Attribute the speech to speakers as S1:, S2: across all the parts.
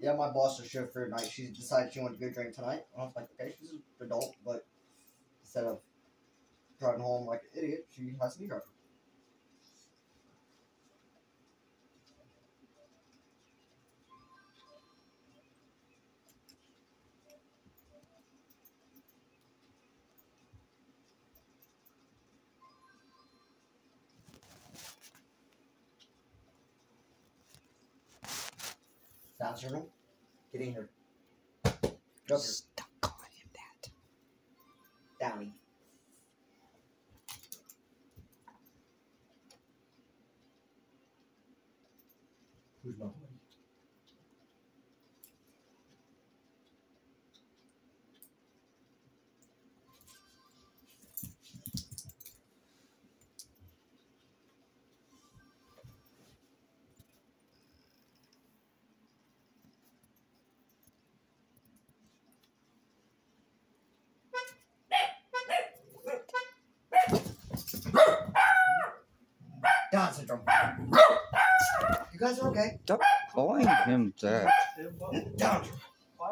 S1: Yeah, my boss just showed for tonight. She decided she wanted to go drink tonight. And I was like, okay, she's an adult, but instead of driving home like an idiot, she has to be driving. Circle. Get in here. Here.
S2: Stop calling him that.
S1: Downy. Who's my buddy? Down syndrome. You guys are okay.
S2: Stop calling him that.
S1: Down.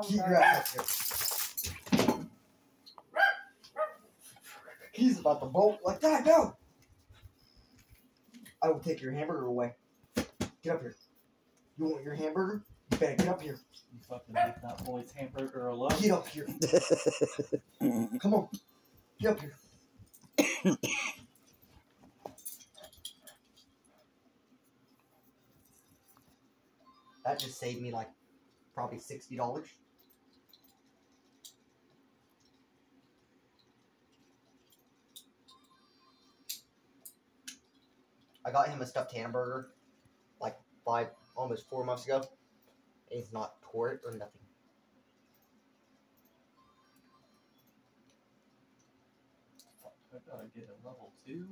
S1: Keep your ass up here. He's about to bolt like that. Go. I will take your hamburger away. Get up here. You want your hamburger? You better get up here.
S3: You fucking leave that boy's hamburger alone.
S1: Get up here. Come on. Get up here. that just saved me like probably sixty dollars. I got him a stuffed hamburger like five, almost four months ago. He's not tore it or nothing.
S3: I gotta get a level two.